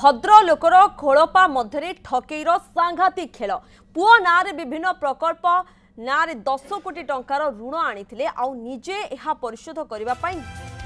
ভদ্রলোকর খোলপা মধ্যে ঠকেইর সাংঘাতিক খেল পুয় না বিভিন্ন প্রকল্প না দশ কোটি টঙ্কার ঋণ আনি আজে নিজে পরিশোধ করা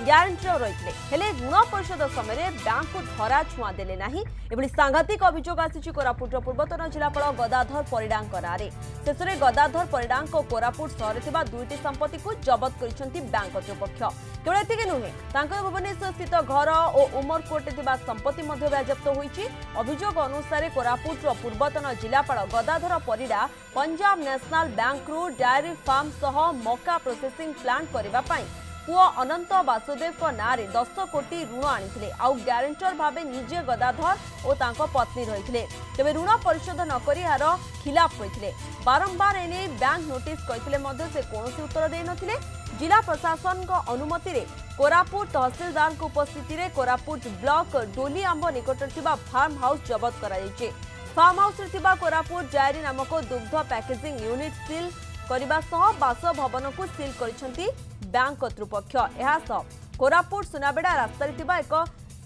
ଗ୍ୟାରେଣ୍ଟିର ରହିଥିଲେ ହେଲେ ଋଣ ପରିଶୋଧ ସମୟରେ ବ୍ୟାଙ୍କକୁ ଧରା ଛୁଆଁ ଦେଲେ ନାହିଁ ଏଭଳି ସାଂଘାତିକ ଅଭିଯୋଗ ଆସିଛି କୋରାପୁଟର ପୂର୍ବତନ ଜିଲ୍ଲାପାଳ ଗଦାଧର ପରିଡ଼ାଙ୍କ ନାଁରେ ଶେଷରେ ଗଦାଧର ପରିଡ଼ାଙ୍କ କୋରାପୁଟ ସହରରେ ଥିବା ଦୁଇଟି ସମ୍ପତ୍ତିକୁ ଜବତ କରିଛନ୍ତି ବ୍ୟାଙ୍କ କର୍ତ୍ତୃପକ୍ଷ କେବଳ ଏତିକି ନୁହେଁ ତାଙ୍କର ଭୁବନେଶ୍ୱର ସ୍ଥିତ ଘର ଓ ଉମରକୋଟରେ ଥିବା ସମ୍ପତ୍ତି ମଧ୍ୟ ବାଜ୍ୟାପ୍ତ ହୋଇଛି ଅଭିଯୋଗ ଅନୁସାରେ କୋରାପୁଟର ପୂର୍ବତନ ଜିଲ୍ଲାପାଳ ଗଦାଧର ପରିଡ଼ା ପଞ୍ଜାବ ନ୍ୟାସନାଲ୍ ବ୍ୟାଙ୍କରୁ ଡାଏରୀ ଫାର୍ମ ସହ ମକା ପ୍ରୋସେସିଂ ପ୍ଲାଣ୍ଟ କରିବା ପାଇଁ ପୁଅ ଅନନ୍ତ ବାସୁଦେବଙ୍କ ନାଁରେ ଦଶ କୋଟି ଋଣ ଆଣିଥିଲେ ଆଉ ଗ୍ୟାରେଣ୍ଟର ଭାବେ ନିଜେ ଗଦାଧର ଓ ତାଙ୍କ ପତ୍ନୀ ରହିଥିଲେ ତେବେ ଋଣ ପରିଶୋଧ ନ କରି ଏହାର ଖିଲାପ ହୋଇଥିଲେ ବାରମ୍ବାର ଏନେଇ ବ୍ୟାଙ୍କ ନୋଟିସ୍ କହିଥିଲେ ମଧ୍ୟ ସେ କୌଣସି ଉତ୍ତର ଦେଇନଥିଲେ ଜିଲ୍ଲା ପ୍ରଶାସନଙ୍କ ଅନୁମତିରେ କୋରାପୁଟ ତହସିଲଦାରଙ୍କ ଉପସ୍ଥିତିରେ କୋରାପୁଟ ବ୍ଲକ ଡୋଲିଆମ୍ବ ନିକଟରେ ଥିବା ଫାର୍ମ ହାଉସ୍ ଜବତ କରାଯାଇଛି ଫାର୍ମ ହାଉସ୍ରେ ଥିବା କୋରାପୁଟ ଡାଏରୀ ନାମକ ଦୁଗ୍ଧ ପ୍ୟାକେଜିଂ ୟୁନିଟ୍ ସିଲ୍ କରିବା ସହ ବାସଭବନକୁ ସିଲ୍ କରିଛନ୍ତି ବ୍ୟାଙ୍କ କର୍ତ୍ତୃପକ୍ଷ ଏହାସହ କୋରାପୁଟ ସୁନାବେଡ଼ା ରାସ୍ତାରେ ଥିବା ଏକ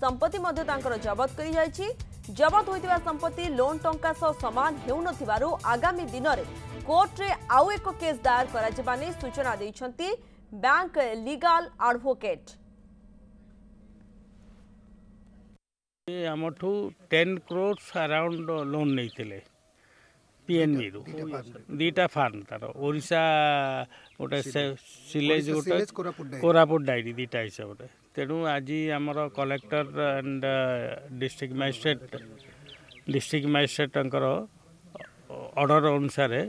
ସମ୍ପତ୍ତି ମଧ୍ୟ ତାଙ୍କର ଜବତ କରିଯାଇଛି ଜବତ ହୋଇଥିବା ସମ୍ପତ୍ତି ଲୋନ୍ ଟଙ୍କା ସହ ସମାନ ହେଉନଥିବାରୁ ଆଗାମୀ ଦିନରେ କୋର୍ଟରେ ଆଉ ଏକ କେସ୍ ଦାୟର କରାଯିବା ନେଇ ସୂଚନା ଦେଇଛନ୍ତି ବ୍ୟାଙ୍କ ଲିଗାଲ ଆଡଭୋକେଟ୍ ଆମଠୁ ପିଏନ୍ବିରୁ ଦୁଇଟା ଫାର୍ମ ତାର ଓଡ଼ିଶା ଗୋଟେ ସିଲେଜ ଗୋଟେ କୋରାପୁଟ ଡାଇରୀ ଦୁଇଟା ହିସାବରେ ତେଣୁ ଆଜି ଆମର collector and district magistrate district ମାଜିଷ୍ଟ୍ରେଟ୍ଙ୍କର order ଅନୁସାରେ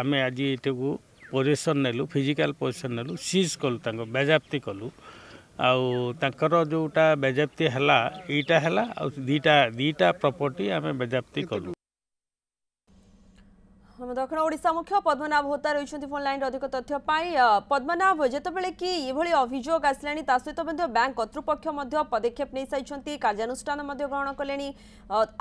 ଆମେ ଆଜି ଏଠିକୁ ପୋଜିସନ୍ ନେଲୁ ଫିଜିକାଲ୍ ପୋଜିସନ୍ ନେଲୁ ସିଜ୍ କଲୁ ତାଙ୍କ ବେଜାପ୍ତି କଲୁ ଆଉ ତାଙ୍କର ଯେଉଁଟା ବେଜାପ୍ତି ହେଲା ଏଇଟା ହେଲା ଆଉ ଦୁଇଟା ଦୁଇଟା ପ୍ରପର୍ଟି ଆମେ ବେଜାପ୍ତି କଲୁ দক্ষিণ ওড়শা মুখ্য পদ্মনাভ হোতা রয়েছেন ফোন লাইন অধিক তথ্য পাই পদ্মনাভ যেতবে কি এভাবে অভিযোগ আসলে তা সহ ব্যাঙ্ক কর্তৃপক্ষ পদক্ষেপ নিয়ে সাইছেন কার্যানুষ্ঠান গ্রহণ কলে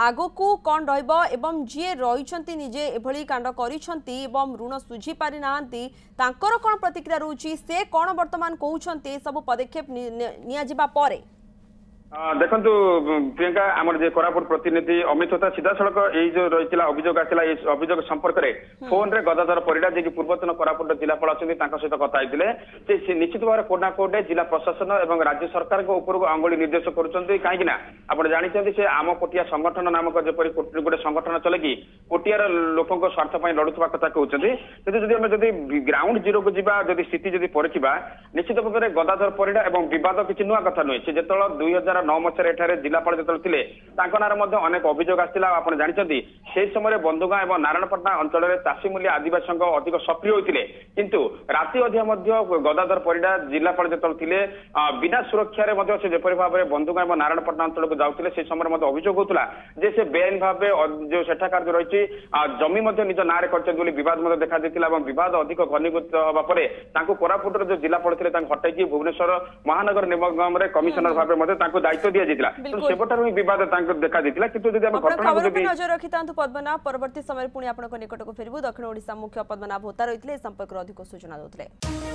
আগক কণ রহব এবং যিয়ে রয়েছেন নিজে এভাবে কাণ্ড করেছেন এবং ঋণ সুঝি পারি না তাঁর কোণ প্রতিক্রিয়া রয়েছে সে কোণ বর্তমান কৌন এসব পদক্ষেপ নিয়ে পরে ଦେଖନ୍ତୁ ପ୍ରିୟଙ୍କା ଆମର ଯେ କୋରାପୁଟ ପ୍ରତିନିଧି ଅମିତ ତା ସିଧାସଳଖ ଏଇ ଯୋଉ ରହିଥିଲା ଅଭିଯୋଗ ଆସିଲା ଏଇ ଅଭିଯୋଗ ସମ୍ପର୍କରେ ଫୋନରେ ଗଦାଧର ପରିଡ଼ା ଯିଏକି ପୂର୍ବତନ କୋରାପୁଟ ଜିଲ୍ଲାପାଳ ଅଛନ୍ତି ତାଙ୍କ ସହିତ କଥା ହେଇଥିଲେ ଯେ ସେ ନିଶ୍ଚିତ ଭାବରେ କୋର୍ଟ ନା କୋର୍ଟରେ ଜିଲ୍ଲା ପ୍ରଶାସନ ଏବଂ ରାଜ୍ୟ ସରକାରଙ୍କ ଉପରକୁ ଆଙ୍ଗୁଳି ନିର୍ଦ୍ଦେଶ କରୁଛନ୍ତି କାହିଁକି ନା ଆପଣ ଜାଣିଛନ୍ତି ସେ ଆମ କୋଟିଆ ସଂଗଠନ ନାମକ ଯେପରି ଗୋଟେ ସଂଗଠନ ଚଲେଇକି କୋଟିଆର ଲୋକଙ୍କ ସ୍ୱାର୍ଥ ପାଇଁ ଲଢୁଥିବା କଥା କହୁଛନ୍ତି କିନ୍ତୁ ଯଦି ଆମେ ଯଦି ଗ୍ରାଉଣ୍ଡ ଜିରୋକୁ ଯିବା ଯଦି ସ୍ଥିତି ଯଦି ପରଖିବା ନିଶ୍ଚିତ ଭାବରେ ଗଦାଧର ପରିଡ଼ା ଏବଂ ବିବାଦ କିଛି ନୂଆ କଥା ନୁହେଁ ସେ ଯେତେବେଳେ ଦୁଇ ହଜାର ନଅ ମସିହାରେ ଏଠାରେ ଜିଲ୍ଲାପାଳ ଯେତେବେଳେ ଥିଲେ ତାଙ୍କ ନାଁରେ ମଧ୍ୟ ଅନେକ ଅଭିଯୋଗ ଆସିଥିଲା ଆପଣ ଜାଣିଛନ୍ତି সেই ସମୟରେ ବନ୍ଧୁଗାଁ ଏବଂ ନାରାୟଣପାଟଣା ଅଞ୍ଚଳରେ ଚାଷୀମୂଲ୍ୟ ଆଦିବାସୀଙ୍କ ଅଧିକ ସକ୍ରିୟ ହୋଇଥିଲେ କିନ୍ତୁ ରାତି ଅଧିଆ ମଧ୍ୟ ଗଦାଧର ପରିଡ଼ା ଜିଲ୍ଲାପାଳ ଯେତେବେଳେ ଥିଲେ ବିନା ସୁରକ୍ଷାରେ ମଧ୍ୟ ସେ ଯେପରି ଭାବରେ ବନ୍ଧୁଗାଁ ଏବଂ ନାରାୟଣପାଟଣା ଅଞ୍ଚଳକୁ ଯାଉଥିଲେ সেই ସମୟରେ ମଧ୍ୟ ଅଭିଯୋଗ ହେଉଥିଲା ଯେ ସେ ବେଆଇନ ଭାବେ ଯେଉଁ ସେଠାକାର ଯେଉଁ ରହିଛି ଜମି ମଧ୍ୟ ନିଜ ନାଁରେ କରିଛନ୍ତି ବୋଲି ବିବାଦ ମଧ୍ୟ ଦେଖାଦେଇଥିଲା ଏବଂ ବିବାଦ ଅଧିକ ଘନୀଭୂତ ହେବା ପରେ ତାଙ୍କୁ କୋରାପୁଟର ଯେଉଁ ଜିଲ୍ଲାପାଳ ଥିଲେ ତାଙ୍କୁ ହଟାଇକି ଭୁବନେଶ୍ୱର ମହାନଗର ନିଗମରେ କମିଶନର ଭାବେ ମଧ୍ୟ ତାଙ୍କୁ দায়িত্ব দিয়া যাইতিলা তো সেপটার হি বিবাদ তাঙ্ক দেখা যাইতিলা কিন্তু যদি আমি ঘটনা যদি নজর রাখিতান্তু পদ্মনাভ পরবর্তী সময় পুনি আপনাকে নিকটকু ফেরিবু দক্ষিণ ওড়িশা মুখ্য পদ্মনাভ হোতা রইতিলে এই সম্পর্কে অধিক সূচনা দউতিলে